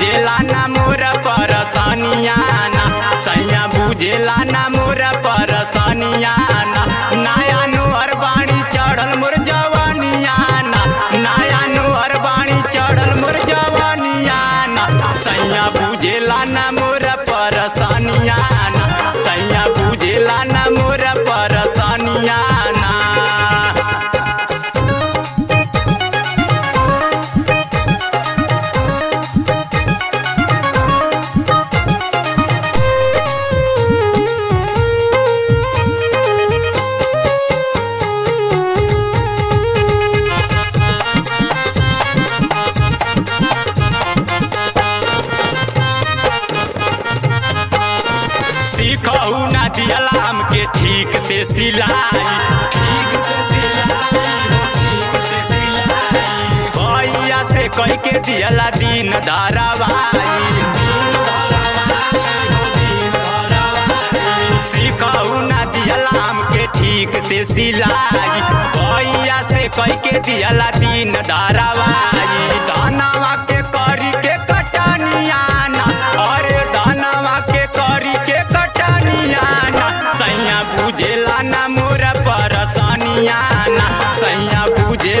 बुझेला मोर परसनिया ना सैया बुझेला मोर परसनिया ना नया नोहर बाणी चढ़ल मोर जवानिया ना नया नोहर बाणी चढ़ल मोर जवानिया ना सैया बुझेला ना मोर परसनिया सीखऊ ना दियला हमके ठीक से सिलाई। ठीक से सिलाई ठीक से सिलाई भैया से कह के दियला दिन धारावाई हो दिन ना दियला हमके ठीक से सिलाई। भैया से कह के दियला दिन धारावाई सैया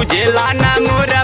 बुझेला ना मोरा